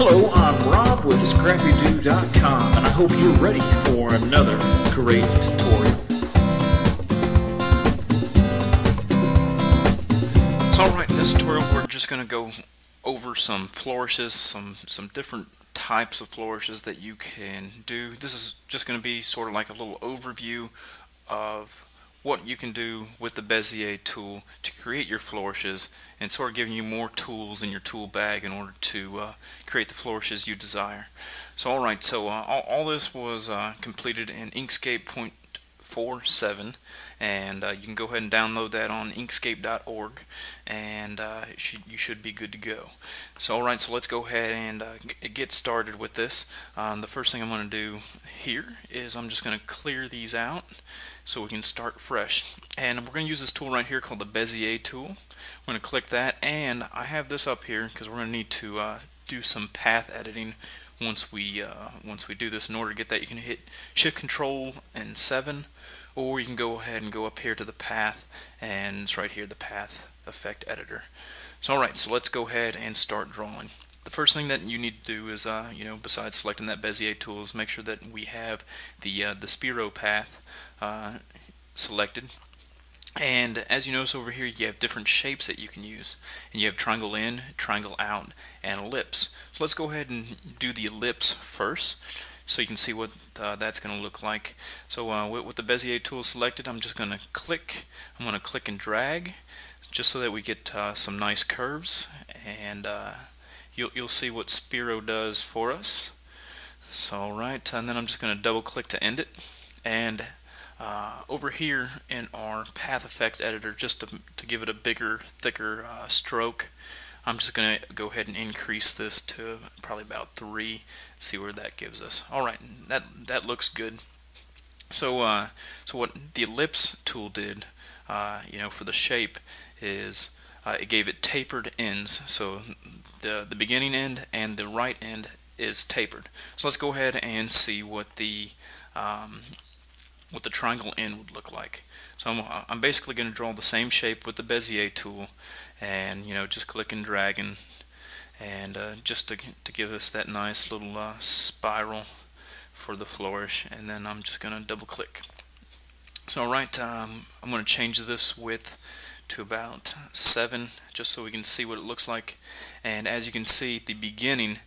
Hello, I'm Rob with ScrappyDew.com, and I hope you're ready for another great tutorial. So, alright, in this tutorial we're just going to go over some flourishes, some, some different types of flourishes that you can do. This is just going to be sort of like a little overview of what you can do with the Bezier tool to create your flourishes and sort of giving you more tools in your tool bag in order to uh, create the flourishes you desire. So alright, so uh, all, all, this was uh, completed in Inkscape 0.47 and uh, you can go ahead and download that on inkscape.org and uh, should, you should be good to go. So alright, so let's go ahead and uh, get started with this. Um, the first thing I'm going to do here is I'm just going to clear these out so we can start fresh. And we're going to use this tool right here called the Bezier tool. We're going to click that and I have this up here because we're going to need to uh, do some path editing once we uh, once we do this. In order to get that you can hit shift control and 7 or you can go ahead and go up here to the path and it's right here the path effect editor. So alright so let's go ahead and start drawing. The first thing that you need to do is uh, you know besides selecting that Bezier tool is make sure that we have the uh, the Spiro path uh, selected and as you notice over here, you have different shapes that you can use. And you have triangle in, triangle out, and ellipse. So let's go ahead and do the ellipse first so you can see what uh, that's going to look like. So uh, with, with, the Bezier tool selected, I'm just going to click. I'm going to click and drag just so that we get uh, some nice curves. And uh, you'll, you'll see what Spiro does for us. So alright, and then I'm just going to double click to end it. And uh, over here in our path effect editor just to, to give it a bigger thicker uh, stroke I'm just gonna go ahead and increase this to probably about three see where that gives us. Alright that that looks good. So uh, so what the ellipse tool did uh, you know for the shape is uh, it gave it tapered ends. So the the beginning end and the right end is tapered. So let's go ahead and see what the um, what the triangle end would look like. So I'm, I'm basically going to draw the same shape with the Bezier tool and you know just click and drag and, and uh, just to, to give us that nice little uh, spiral for the flourish and then I'm just going to double click. So alright, um, I'm going to change this width to about 7 just so we can see what it looks like and as you can see at the beginning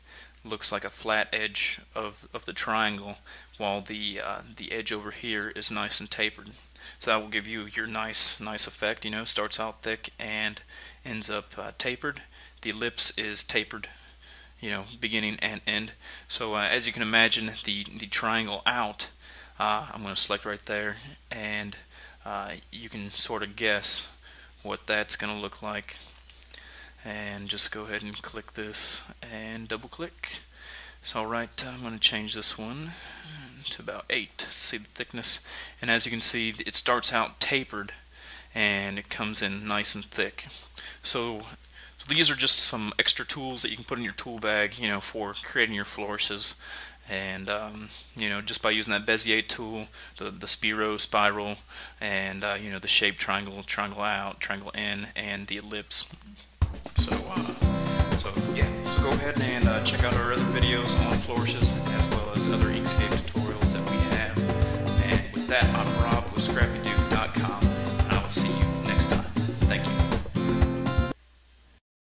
looks like a flat edge of, of the triangle while the uh, the edge over here is nice and tapered. So that will give you your nice nice effect you know starts out thick and ends up uh, tapered. The ellipse is tapered you know beginning and end. So uh, as you can imagine the the triangle out uh, I'm going to select right there and uh, you can sort of guess what that's going to look like and just go ahead and click this and double click so alright I'm going to change this one to about 8 to see the thickness. And as you can see it starts out tapered and it comes in nice and thick. So, so these are just some extra tools that you can put in your tool bag you know for creating your flourishes. And um, you know just by using that Bezier tool the the Spiro spiral and uh, you know the shape triangle triangle out triangle in and the ellipse so, uh, so yeah, so go ahead and uh, check out our other videos on flourishes as well as other Inkscape tutorials that we have. And with that, I'm Rob with Scrappy